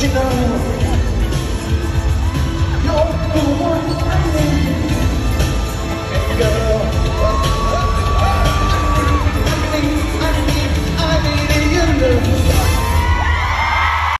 chegando.